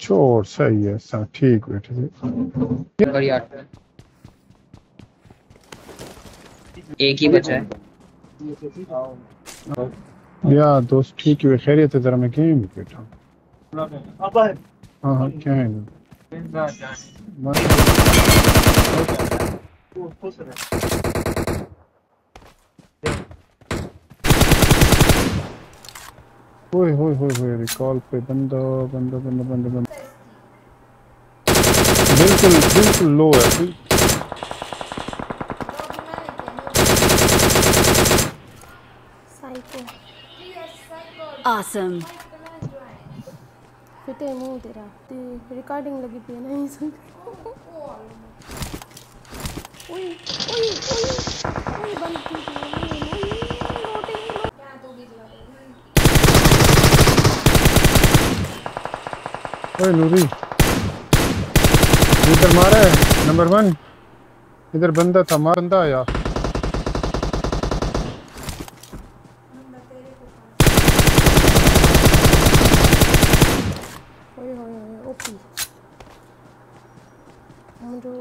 चोर सही है सा ठीक बैठे बढ़िया। एक ही बचा है। या दोस्त ठीक है खैरियत है जरा मैं गेम बैठा? हाँ। हाँ क्या है? ओए होए होए होए रिकॉल पे बंदा बंदा बंदा बंदा बंदा। बिल्कुल बिल्कुल लो है बिल्कुल। ऑसम फिटे मुँह तेरा ते रिकॉर्डिंग लगी पई नहीं सुन। ओए। ओए नूरी। इधर मारा है नंबर वन इधर बंदा था, मार बंदा आया। ओपी। हम जो